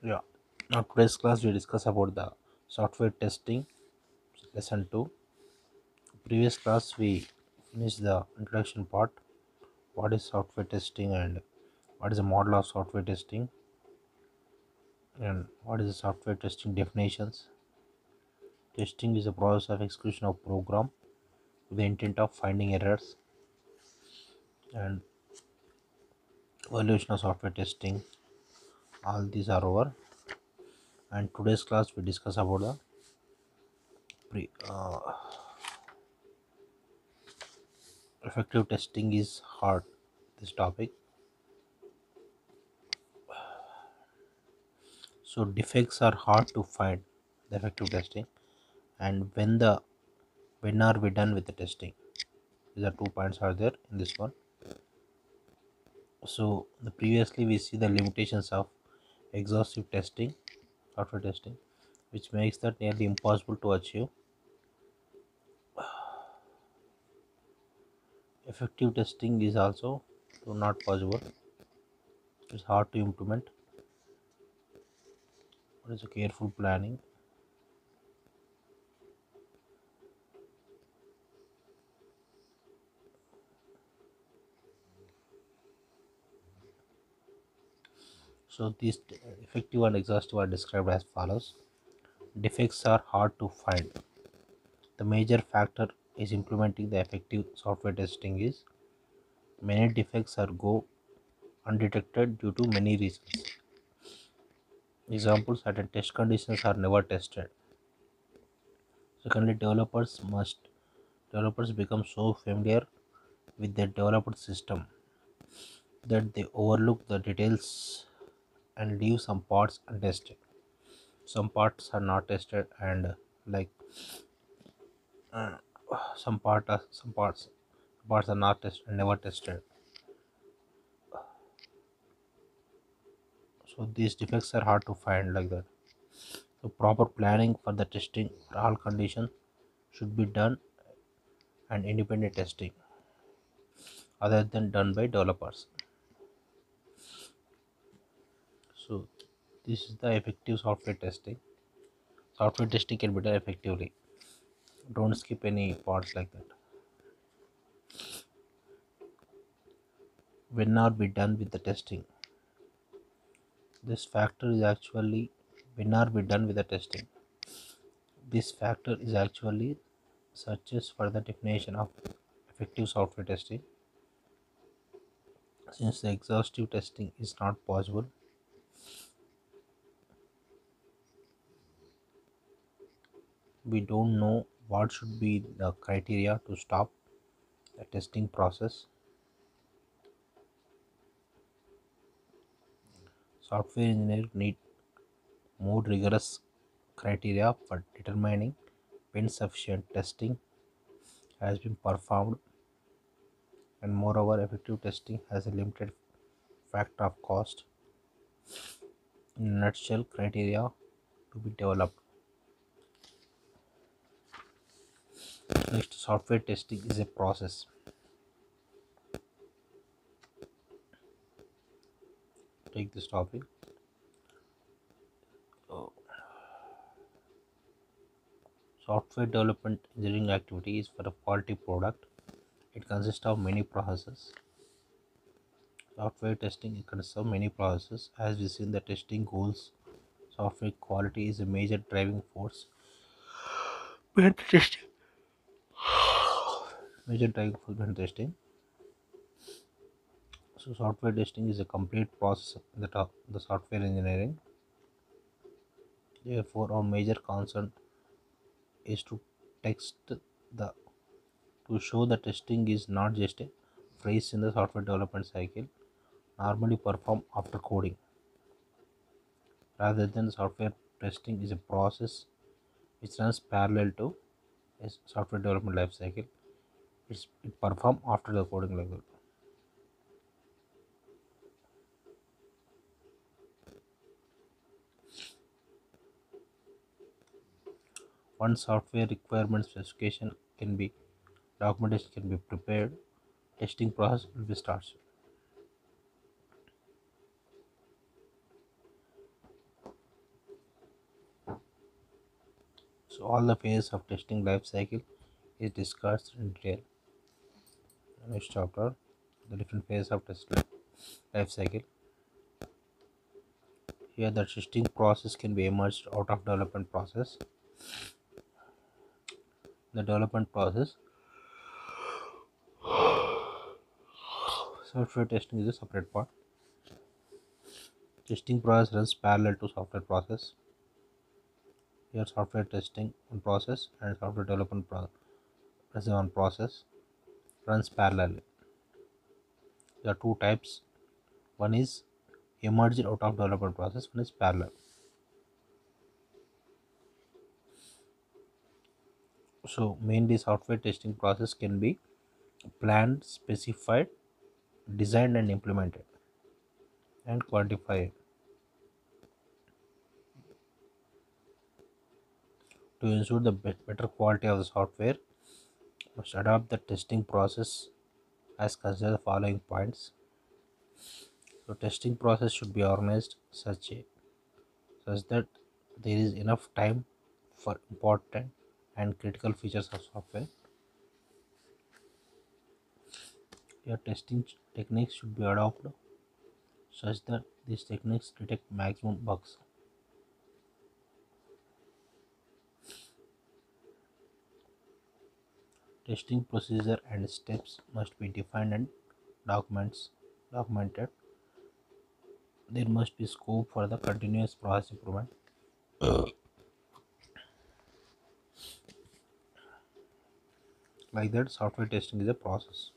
Yeah. Now today's class we discuss about the software testing lesson 2. Previous class we finished the introduction part. What is software testing and what is the model of software testing and what is the software testing definitions. Testing is a process of execution of program with the intent of finding errors and evaluation of software testing. All these are over. And today's class we discuss about the pre uh, effective testing is hard this topic. So defects are hard to find the effective testing. And when the when are we done with the testing? These are two points are there in this one. So the previously we see the limitations of exhaustive testing after testing which makes that nearly impossible to achieve. Effective testing is also not possible. It's hard to implement. What is a careful planning so these effective and exhaustive are described as follows. Defects are hard to find. The major factor is implementing the effective software testing is many defects are go undetected due to many reasons. Example certain test conditions are never tested. Secondly developers must developers become so familiar with their developed system that they overlook the details and leave some parts untested. Some parts are not tested and like uh, some part are, some parts parts are not tested and never tested. So these defects are hard to find like that. So proper planning for the testing for all conditions should be done and independent testing other than done by developers so this is the effective software testing. Software testing can be done effectively. Don't skip any parts like that. When not we done with the testing. This factor is actually when not we done with the testing. This factor is actually searches for the definition of effective software testing. Since the exhaustive testing is not possible we don't know what should be the criteria to stop the testing process. Software engineers need more rigorous criteria for determining when sufficient testing has been performed and moreover effective testing has a limited factor of cost. In nutshell criteria to be developed next software testing is a process. Take this topic. Oh. software development engineering activity is for a quality product. It consists of many processes. Software testing consists of many processes. As we see in the testing goals software quality is a major driving force. Testing major behind testing. So software testing is a complete process in the, top, the software engineering. Therefore our major concern is to test the to show the testing is not just a phrase in the software development cycle. Normally performed after coding. Rather than software testing is a process which runs parallel to a software development life cycle it's it perform after the coding like that. One software requirement specification can be documentation can be prepared. Testing process will be started so all the phases of testing life cycle is discussed in detail. Next chapter, the different phases of testing life cycle. Here the testing process can be emerged out of development process. The development process software testing is a separate part. Testing process runs parallel to software process. Here software testing process and software development pro- as one process runs parallel There are two types. One is emerged out of development process, one is parallel. So mainly software testing process can be planned, specified, designed and implemented and quantified. To ensure the better quality of the software, must adopt the testing process as consider the following points. So testing process should be organized such a such that there is enough time for important and critical features of software. Your testing ch- techniques should be adopted such that these techniques detect maximum bugs. Testing procedure and steps must be defined and documents documented. There must be scope for the continuous process improvement. like that, software testing is a process.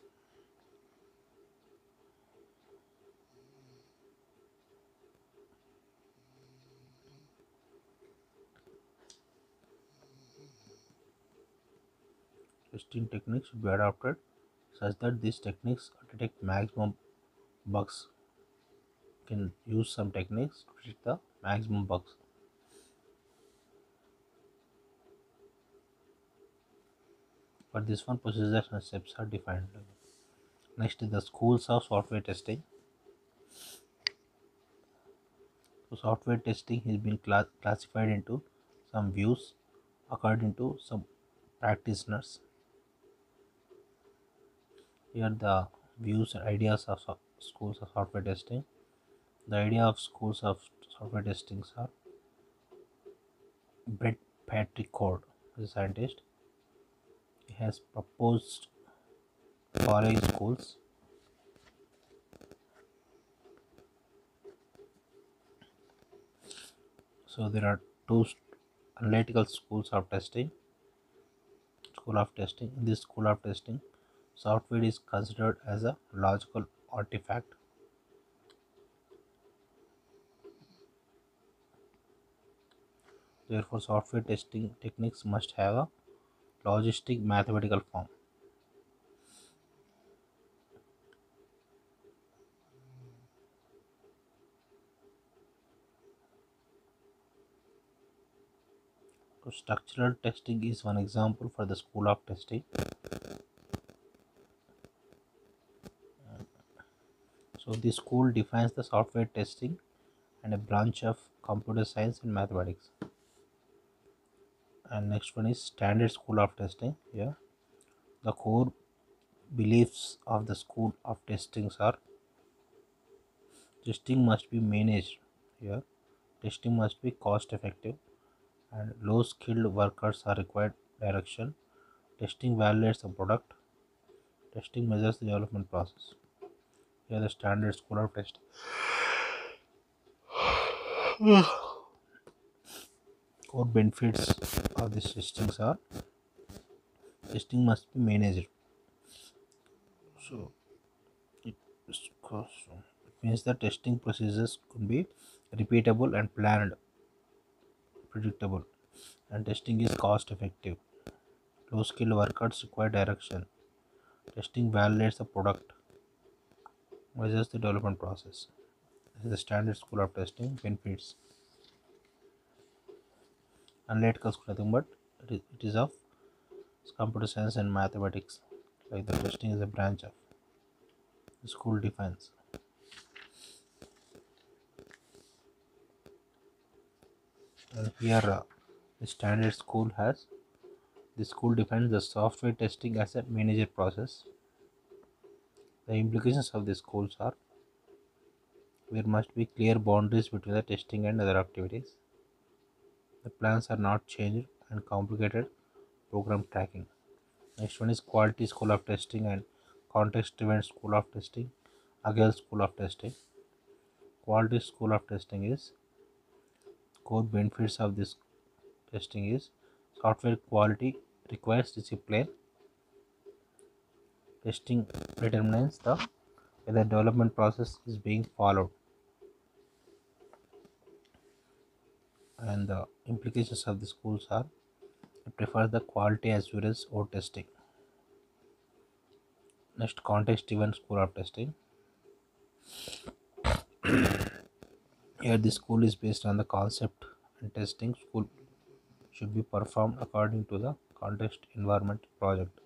Testing techniques should be adopted such that these techniques detect maximum bugs. Can use some techniques to detect the maximum bugs. For this one, procedures and steps are defined. Next is the schools of software testing. So software testing has been cla- classified into some views according to some practitioners. Here the views and ideas of so- schools of software testing. The idea of schools of software testing are Brett Patrick Cord, a scientist. He has proposed following schools. So there are two analytical schools of testing. School of testing. In this school of testing, software is considered as a logical artifact. Therefore, software testing techniques must have a logistic mathematical form. So structural testing is one example for the school of testing. So this school defines the software testing and a branch of computer science and mathematics. And next one is standard school of testing. Here, the core beliefs of the school of testings are testing must be managed. Here, testing must be cost effective and low skilled workers are required direction. Testing validates the product. Testing measures the development process. Here the standard school of testing. Core benefits of this testings are testing must be managed. So it, it means the testing procedures could be repeatable and planned, predictable, and testing is cost effective. Low skilled workers require direction. Testing validates the product, measures the development process. This is the standard school of testing benefits. Analytical school nothing but it is, it is of computer science and mathematics. Like the testing is a branch of the school defines. And here uh, The standard school has the school defines the software testing as a manager process. The implications of the schools are there must be clear boundaries between the testing and other activities. The plans are not changed and complicated program tracking. Next one is quality school of testing and context driven school of testing, agile school of testing. Quality school of testing is core benefits of this testing is software quality requires discipline. Testing determines the whether development process is being followed. And the implications of the schools are it prefers the quality assurance or testing. Next, context driven school of testing. Here, the school is based on the concept and testing school should be performed according to the context environment project.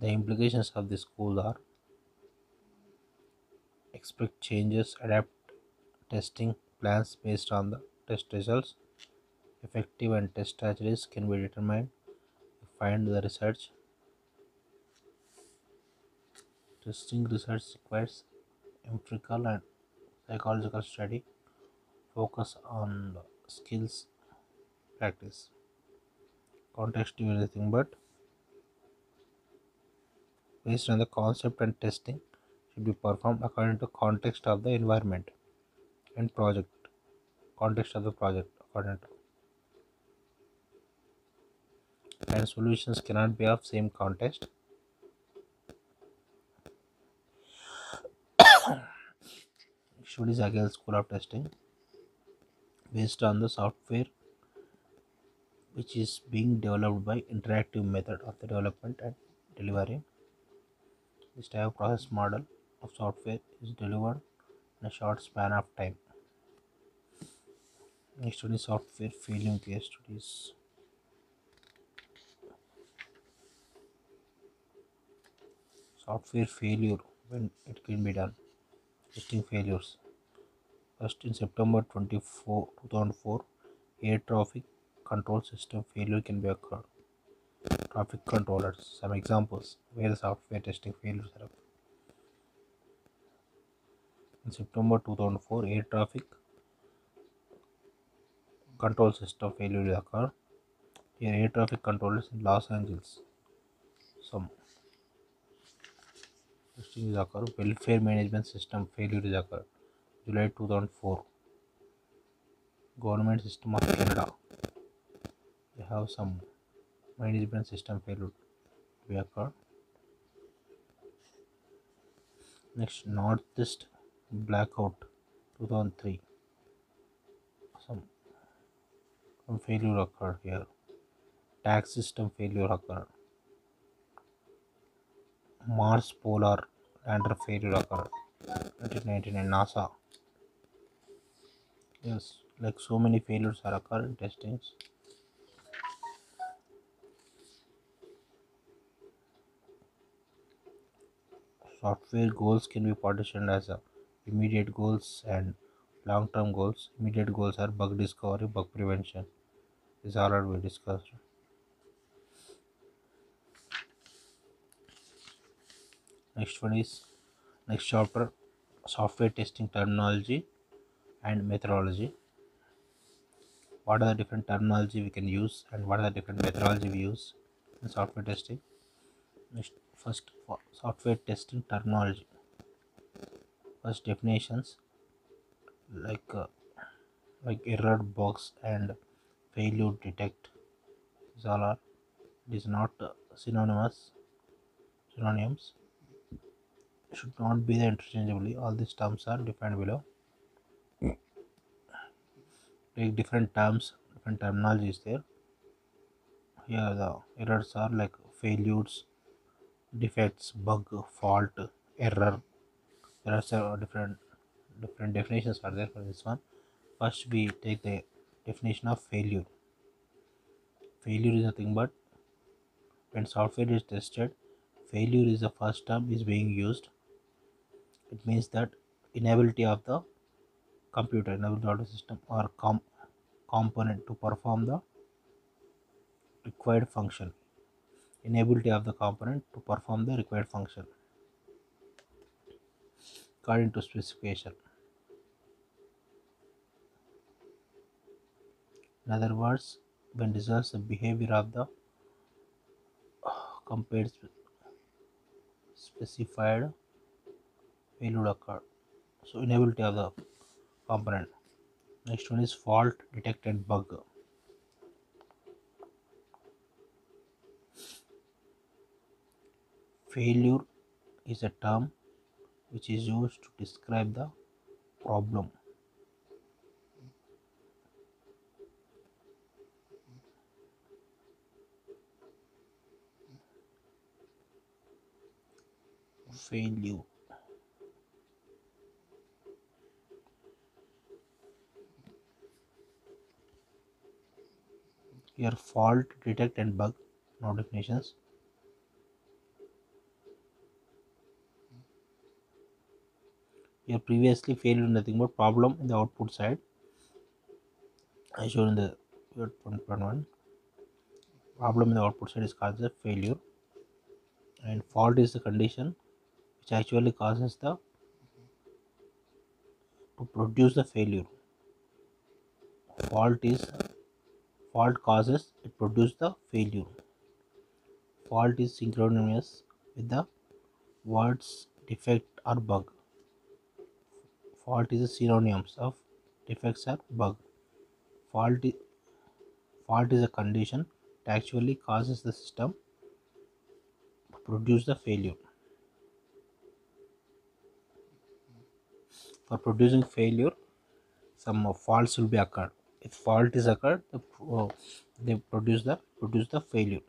The implications of the school are expect changes, adapt testing plans based on the test results. Effective and test strategies can be determined. Find the research. Testing research requires empirical and psychological study. Focus on skills practice. Context to anything but based on the concept and testing should be performed according to context of the environment and project context of the project according to. And solutions cannot be of same context. Should is again school of testing based on the software which is being developed by interactive method of the development and delivery this type of process model of software is delivered in a short span of time. Next one is software failure case studies. Software failure when it can be done. Testing failures. First in september 24 2004 air traffic control system failure can be occurred traffic controllers. Some examples. Where software testing failures in september 2004 air traffic control system failure occurred here air traffic controllers in los angeles. Some testing is occurred. Welfare management system failure is occurred july 2004 government system of canada. They have some management system failure to be occurred next northeast blackout 2003 some, some failure occurred here. Tax system failure occurred. Mars Polar Lander failure occurred. 1999 NASA. Yes, like so many failures are occurred in testings. Software goals can be partitioned as immediate goals and long-term goals. Immediate goals are bug discovery, bug prevention. Are already discussed. next one is next chapter software testing terminology and methodology what are the different terminology we can use and what are the different methodology we use in software testing next first software testing terminology first definitions like uh, like error box and failure defect these all are it is not uh, synonymous synonyms should not be there interchangeably. All these terms are defined below. Take different terms, different terminologies there. Here the errors are like failures, defects, bug, fault, error. There are several different different definitions are there for this one. First we take the definition of failure. Failure is nothing but when software is tested, failure is the first term is being used it means that inability of the computer inability of the system or com- component to perform the required function inability of the component to perform the required function according to specification. In other words when results the behavior of the compared specified payload occurred so inability of the component. Next one is fault detected bug failure is a term which is used to describe the problem. Failure. Your fault defect and bug no definitions here previously failed nothing but problem in the output side. I showed in the 1.1 problem in the output side is called as failure. And fault is the condition which actually causes the to produce the failure. Fault is fault causes it produce the failure. Fault is synchronous with the words defect or bug fault is a synonyms of defects or bug. Fault is, fault is a condition that actually causes the system to produce the failure. For producing failure some faults will be occurred. If fault is occurred the, uh, they produce the produce the failure.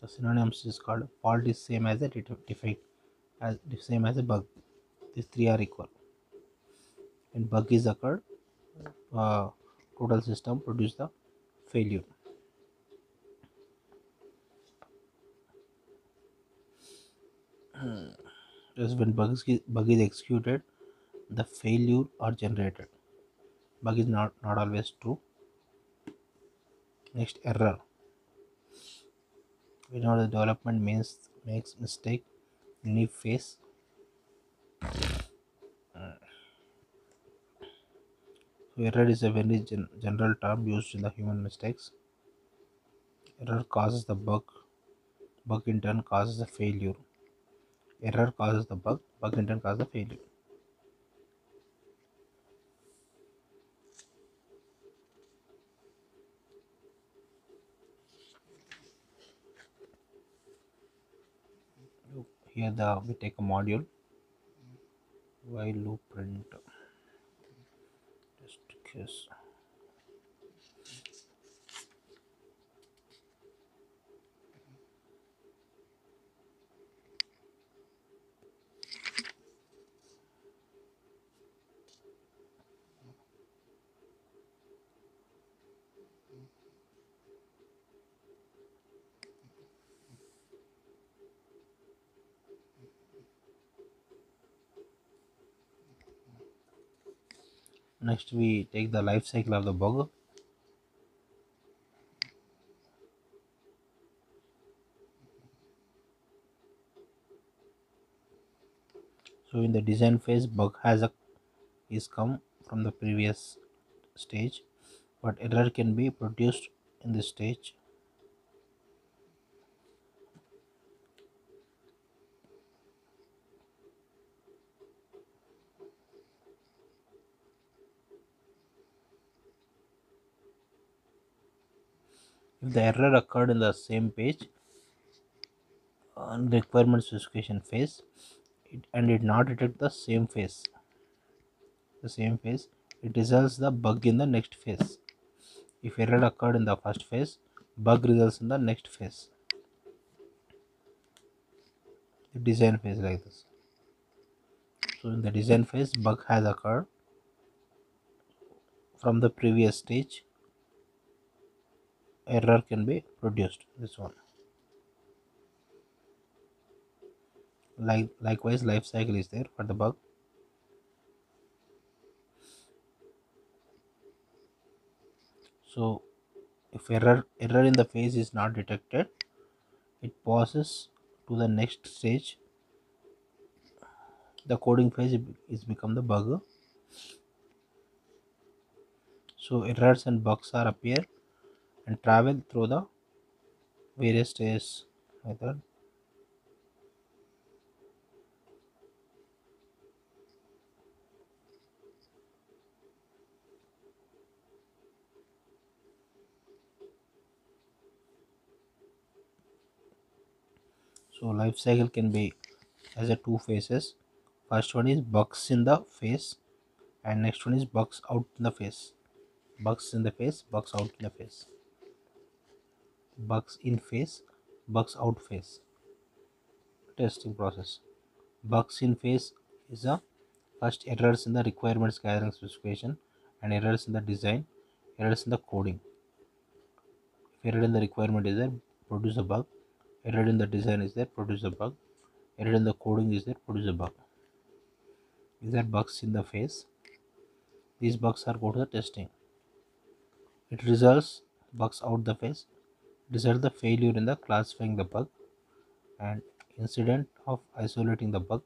The synonyms is called fault is same as a defect as the same as a bug. These three are equal. When bug is occurred uh, total system produce the failure. Just when bug is, bug is executed the failure are generated. Bug is not not always true. Next error. We know the development means makes mistake in face. So error is a very gen- general term used in the human mistakes. Error causes the bug. Bug in turn causes the failure. Error causes the bug. Bug in turn causes the failure here the we take a module. While loop print. Just case next we take the life cycle of the bug. So in the design phase bug has a is come from the previous stage but error can be produced in this stage if the error occurred in the same page on the requirement specification phase it, and did not detect the same phase. The same phase it results the bug in the next phase. If error occurred in the first phase bug results in the next phase. The design phase like this. So in the design phase bug has occurred from the previous stage error can be produced this one. Like likewise life cycle is there for the bug. So if error error in the phase is not detected it passes to the next stage. The coding phase is become the bug. So errors and bugs are appear and travel through the various stages method. So life cycle can be as a two phases. First one is bugs in the face and next one is bugs out in the face. Bugs in the face bugs out in the phase bugs in phase bugs out phase. Testing process. Bugs in phase is the first errors in the requirements gathering specification and errors in the design errors in the coding. If error in the requirement is there produce a bug. Error in the design is there produce a bug. Error in the coding is there produce a bug. These are bugs in the phase. These bugs are go to the testing. It results bugs out the phase result the failure in the classifying the bug and incident of isolating the bug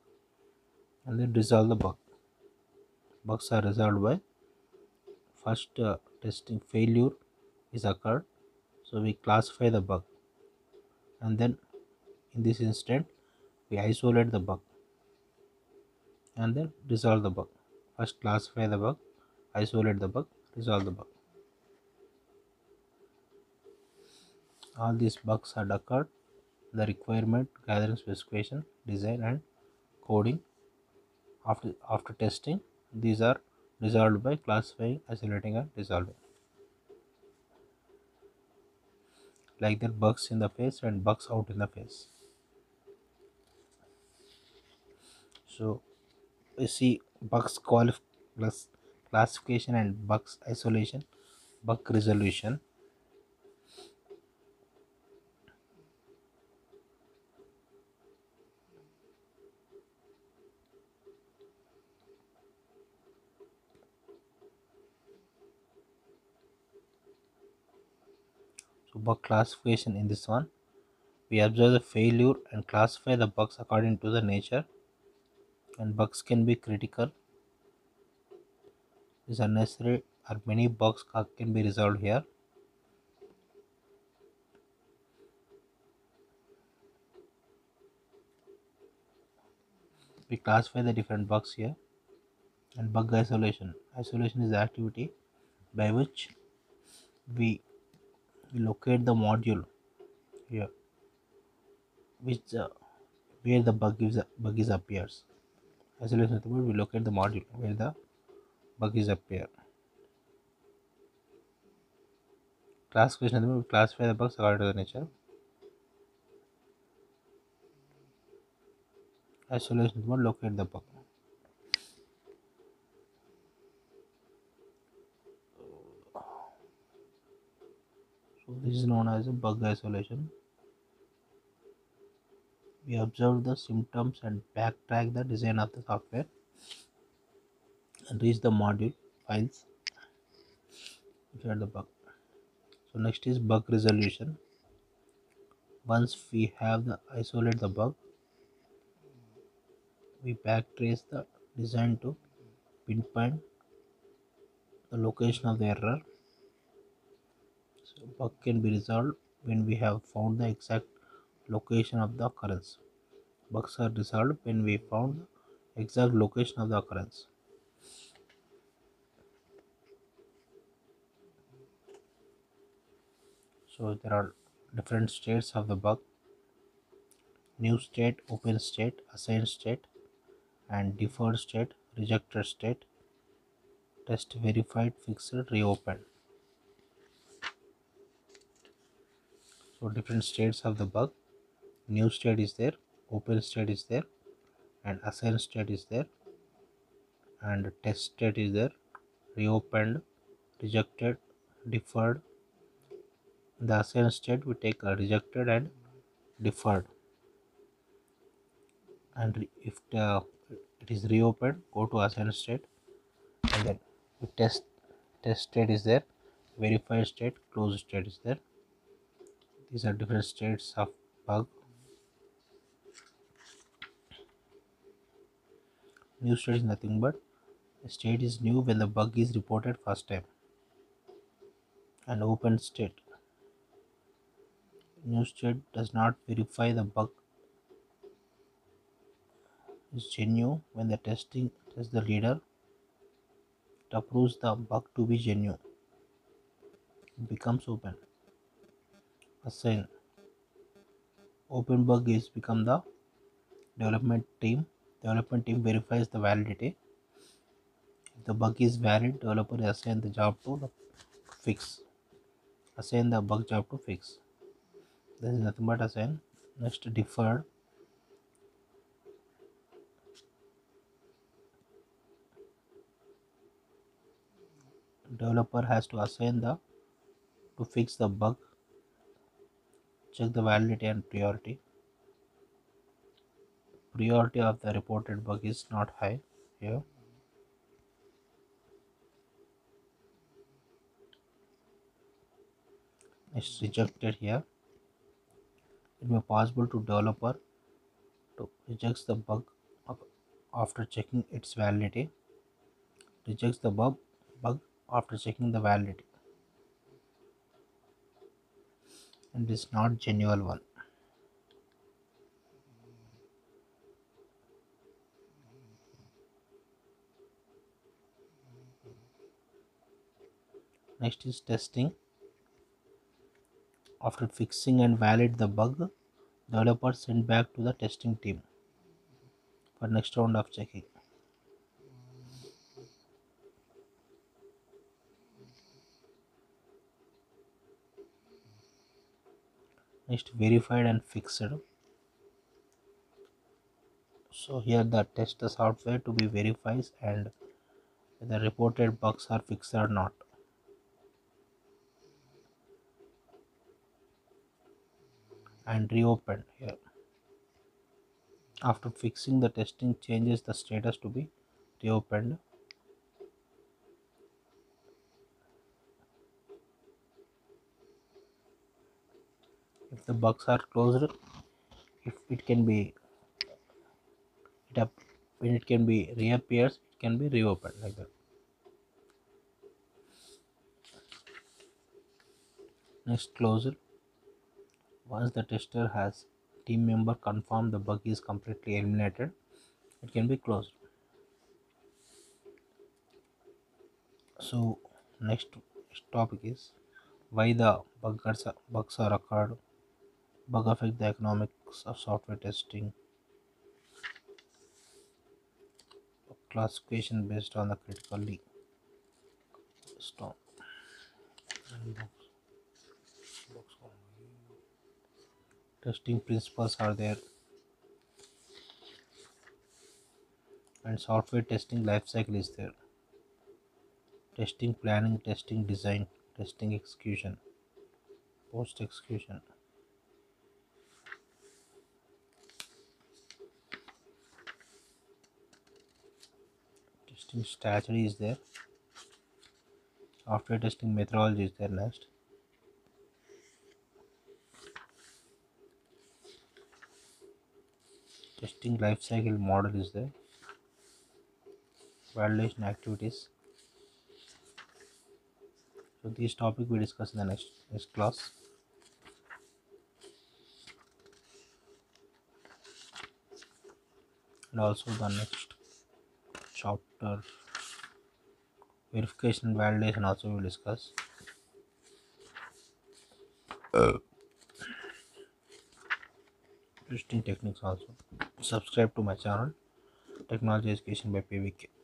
and then resolve the bug. Bugs are resolved by first uh, testing failure is occurred. So we classify the bug and then in this instant we isolate the bug and then resolve the bug. First classify the bug isolate the bug resolve the bug all these bugs are occurred the requirement gathering specification design and coding. After after testing these are resolved by classifying isolating and resolving like that bugs in the face and bugs out in the face. So we see bugs qualif- plus classification and bugs isolation bug resolution bug classification in this one. We observe the failure and classify the bugs according to the nature. And bugs can be critical. Is unnecessary or many bugs can be resolved here. We classify the different bugs here. And bug isolation. Isolation is the activity by which we, we locate the module here which uh, where the bug is bug is appears. Isolation method we locate the module where the bug is appear. Classification method we classify the bugs according to the nature. Isolation method locate the bug so this is known as a bug isolation. We observe the symptoms and backtrack the design of the software and reach the module files which the bug. So next is bug resolution. Once we have the isolate the bug we backtrace the design to pinpoint the location of the error bug can be resolved when we have found the exact location of the occurrence. Bugs are resolved when we found the exact location of the occurrence. So there are different states of the bug. New state open state assigned state and deferred state rejected state. Test verified fixed reopened different states of the bug. New state is there open state is there and assigned state is there and test state is there. Reopened rejected deferred. The assigned state we take a rejected and deferred. And if the, it is reopened go to assign state. And then test test state is there verified state closed state is there these are different states of bug. New state is nothing but state is new when the bug is reported first time. And open state. New state does not verify the bug. Is genuine when the testing tests the leader it approves the bug to be genuine. It becomes open assign open bug is become the development team. Development team verifies the validity. If the bug is valid developer assign the job to the fix. Assign the bug job to fix. There is nothing but assign. Next deferred. Developer has to assign the to fix the bug check the validity and priority. Priority of the reported bug is not high here. It's rejected here. It may possible to developer to rejects the bug after checking its validity. Rejects the bug bug after checking the validity and is not genuine one. Next is testing. After fixing and valid the bug developer send back to the testing team for next round of checking next verified and fixed. So here the test the software to be verifies and the reported bugs are fixed or not. And reopened here. After fixing the testing changes the status to be reopened if the bugs are closed if it can be it up when it can be reappears it can be reopened like that. Next closure. Once the tester has team member confirm the bug is completely eliminated it can be closed. So next topic is why the bugs are, bugs are occurred bug affect the economics of software testing. Classification based on the critically storm testing principles are there. And software testing life cycle is there. Testing planning testing design testing execution post execution testing strategy is there. After testing methodology is there next. Testing life cycle model is there. Validation activities. So this topic we discuss in the next next class. And also the next chapter verification validation also we will discuss testing techniques also subscribe to my channel technology education by pvk